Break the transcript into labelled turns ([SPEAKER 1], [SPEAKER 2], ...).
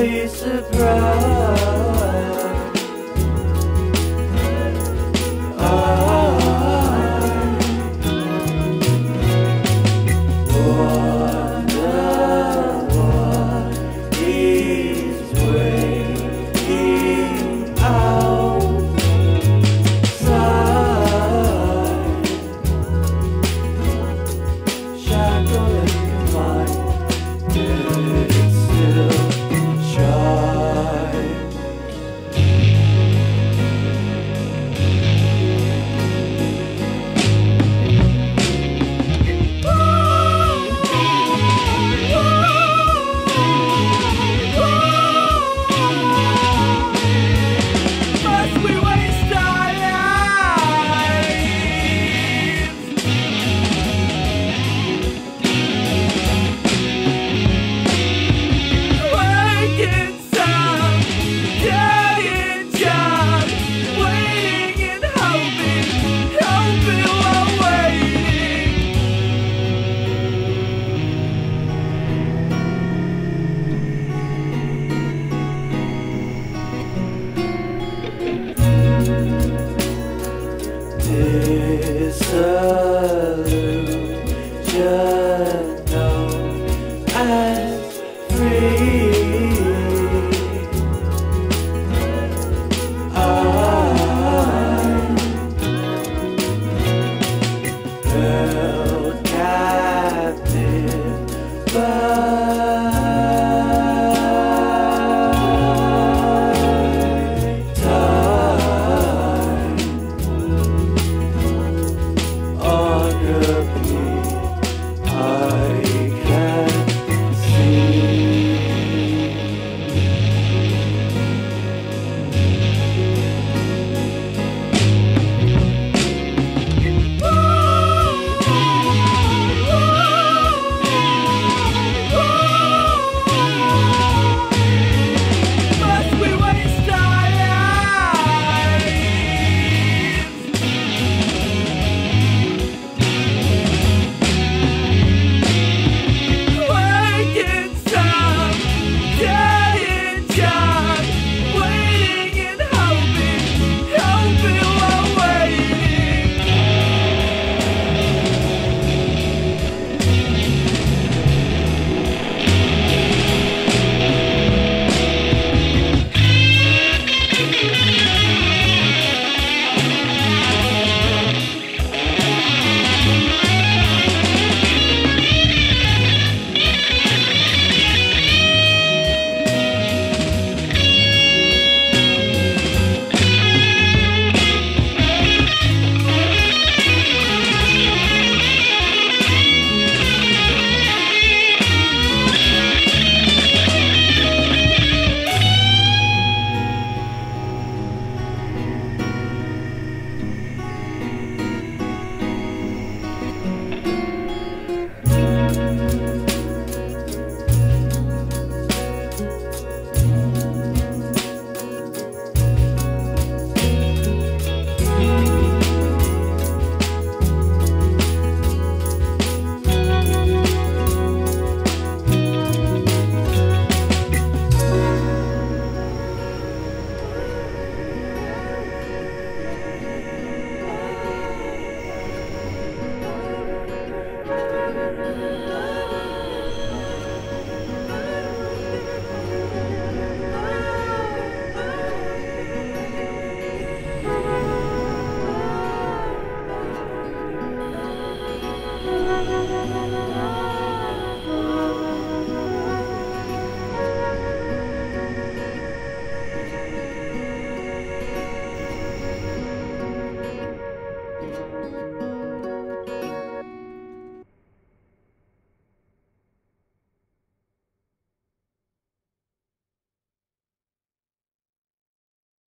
[SPEAKER 1] be surprised. Yeah.